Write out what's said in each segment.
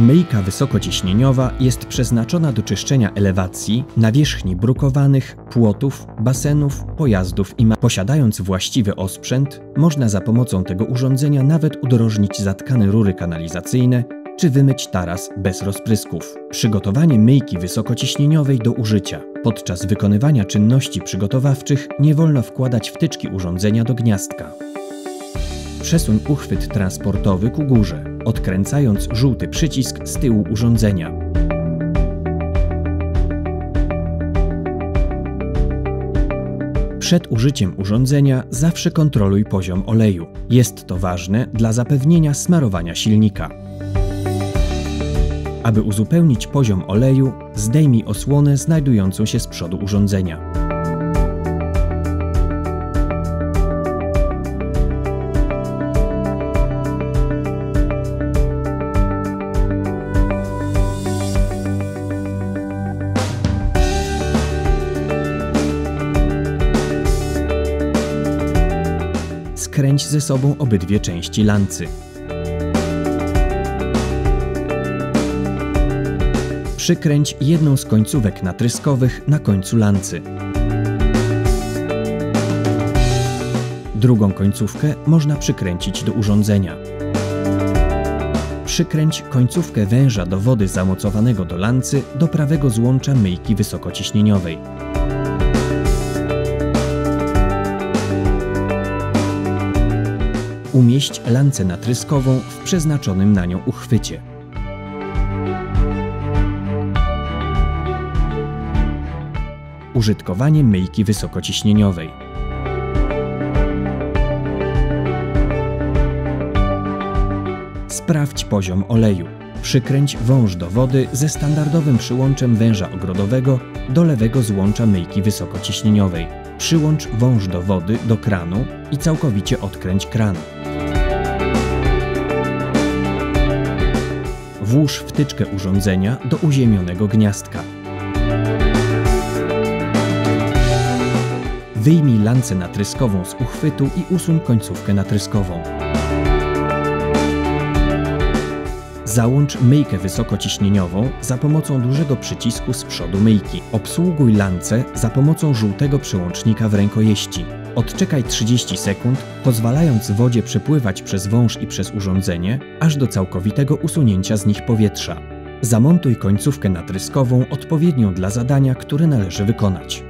Myjka wysokociśnieniowa jest przeznaczona do czyszczenia elewacji, nawierzchni brukowanych, płotów, basenów, pojazdów i ma... Posiadając właściwy osprzęt, można za pomocą tego urządzenia nawet udrożnić zatkane rury kanalizacyjne czy wymyć taras bez rozprysków. Przygotowanie myjki wysokociśnieniowej do użycia. Podczas wykonywania czynności przygotowawczych nie wolno wkładać wtyczki urządzenia do gniazdka. Przesuń uchwyt transportowy ku górze, odkręcając żółty przycisk z tyłu urządzenia. Przed użyciem urządzenia zawsze kontroluj poziom oleju. Jest to ważne dla zapewnienia smarowania silnika. Aby uzupełnić poziom oleju, zdejmij osłonę znajdującą się z przodu urządzenia. Skręć ze sobą obydwie części lancy. Przykręć jedną z końcówek natryskowych na końcu lancy. Drugą końcówkę można przykręcić do urządzenia. Przykręć końcówkę węża do wody zamocowanego do lancy do prawego złącza myjki wysokociśnieniowej. Umieść lancę natryskową w przeznaczonym na nią uchwycie. Użytkowanie myjki wysokociśnieniowej. Sprawdź poziom oleju. Przykręć wąż do wody ze standardowym przyłączem węża ogrodowego do lewego złącza myjki wysokociśnieniowej. Przyłącz wąż do wody do kranu i całkowicie odkręć kran. Włóż wtyczkę urządzenia do uziemionego gniazdka. Wyjmij lancę natryskową z uchwytu i usuń końcówkę natryskową. Załącz myjkę wysokociśnieniową za pomocą dużego przycisku z przodu myjki. Obsługuj lancę za pomocą żółtego przełącznika w rękojeści. Odczekaj 30 sekund, pozwalając wodzie przepływać przez wąż i przez urządzenie, aż do całkowitego usunięcia z nich powietrza. Zamontuj końcówkę natryskową odpowiednią dla zadania, które należy wykonać.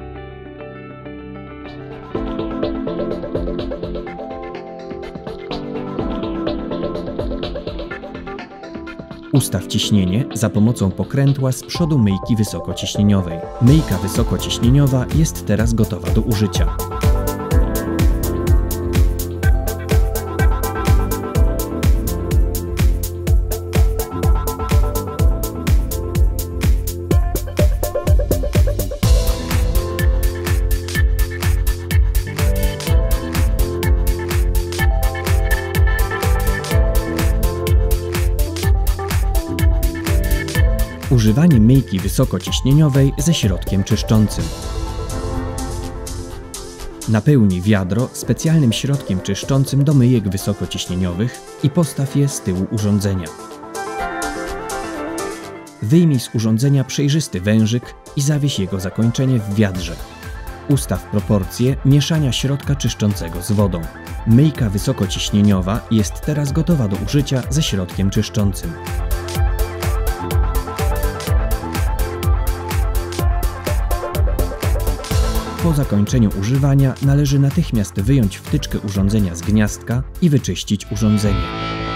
Ustaw ciśnienie za pomocą pokrętła z przodu myjki wysokociśnieniowej. Myjka wysokociśnieniowa jest teraz gotowa do użycia. Używanie myjki wysokociśnieniowej ze środkiem czyszczącym. Napełnij wiadro specjalnym środkiem czyszczącym do myjek wysokociśnieniowych i postaw je z tyłu urządzenia. Wyjmij z urządzenia przejrzysty wężyk i zawieś jego zakończenie w wiadrze. Ustaw proporcje mieszania środka czyszczącego z wodą. Myjka wysokociśnieniowa jest teraz gotowa do użycia ze środkiem czyszczącym. Po zakończeniu używania należy natychmiast wyjąć wtyczkę urządzenia z gniazdka i wyczyścić urządzenie.